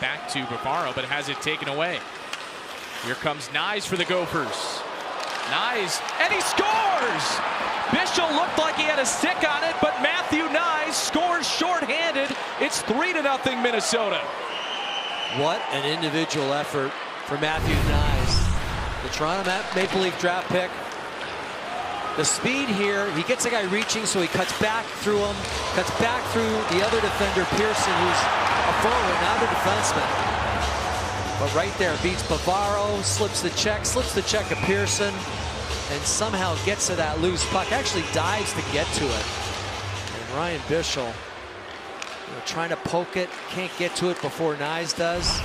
back to Bavaro, but has it taken away. Here comes Knies for the Gophers. Knies, and he scores! Bischel looked like he had a stick on it, but Matthew Knies scores shorthanded. It's 3 to nothing Minnesota. What an individual effort for Matthew Knies. The Toronto Maple Leaf draft pick. The speed here, he gets a guy reaching, so he cuts back through him, cuts back through the other defender, Pierson, who's forward, not a defenseman. But right there, beats Bavaro, slips the check, slips the check to Pierson, and somehow gets to that loose puck. Actually dives to get to it. And Ryan Bischel you know, trying to poke it, can't get to it before Knies does.